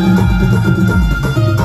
どどどどど。